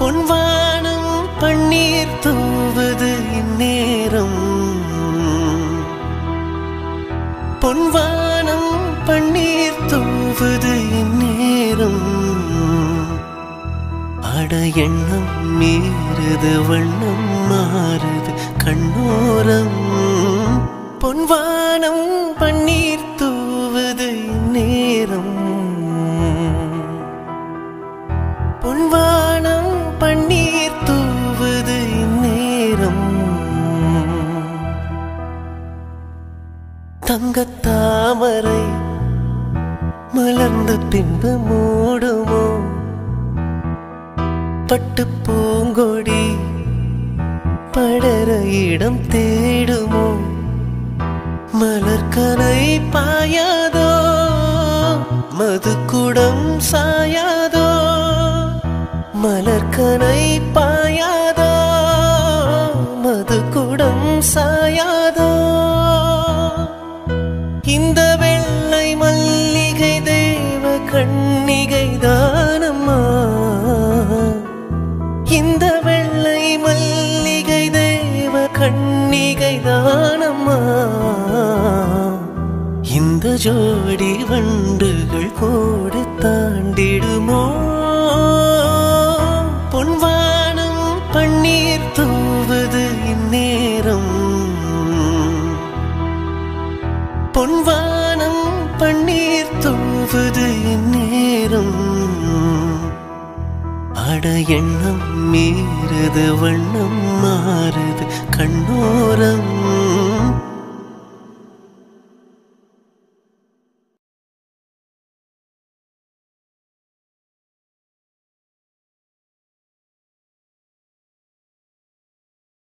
பொன்வானம் பன்னீர் தூவது இந்நேரம். பொன்வானம் பன்னீர் தூவது இந்நேரம். அட எண்ணம் மீறுது வண்ணம் மாறுது கண்ணோரம். பொன்வானம் தங்கத்தாமரை மலர்ந்த பின்பு மூடுமோ? பட்டு பூங்கொடி படர இடம் தேடுமோ? மலர்கனை பாயாதோ? மதுக்குடம் சாயாதோ? மலர்கனை பாயாதோ நீகைதானம்மா? இந்த ஜோடி வண்டுகள் கோடு தாண்டிடுமோ? பொன்வானம் பன்னீர் தூவது இந்நேரம். பொன்வானம் பன்னீர் அட எண்ணம் மீறுது வண்ணம் மாறுது கண்ணோரம்